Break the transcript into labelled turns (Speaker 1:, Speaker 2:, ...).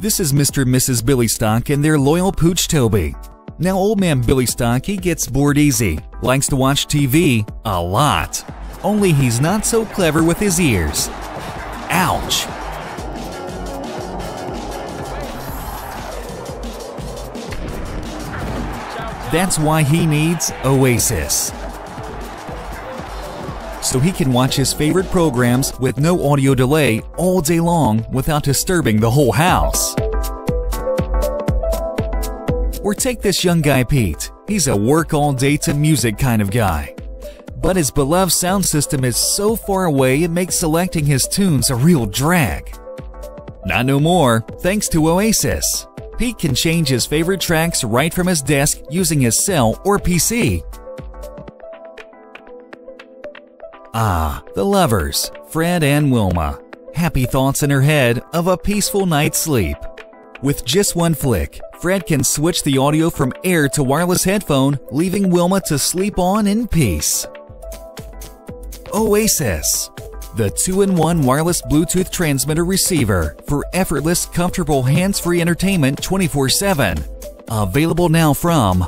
Speaker 1: This is Mr. and Mrs. Billy Stock and their loyal pooch Toby. Now old man Billy Stock, he gets bored easy, likes to watch TV a lot. Only he's not so clever with his ears. Ouch! That's why he needs Oasis. So he can watch his favorite programs with no audio delay all day long without disturbing the whole house. Or take this young guy Pete. He's a work all day to music kind of guy. But his beloved sound system is so far away it makes selecting his tunes a real drag. Not no more, thanks to Oasis. Pete can change his favorite tracks right from his desk using his cell or PC. Ah, the lovers, Fred and Wilma. Happy thoughts in her head of a peaceful night's sleep. With just one flick, Fred can switch the audio from air to wireless headphone, leaving Wilma to sleep on in peace. Oasis the 2-in-1 wireless Bluetooth transmitter receiver for effortless, comfortable hands-free entertainment 24-7. Available now from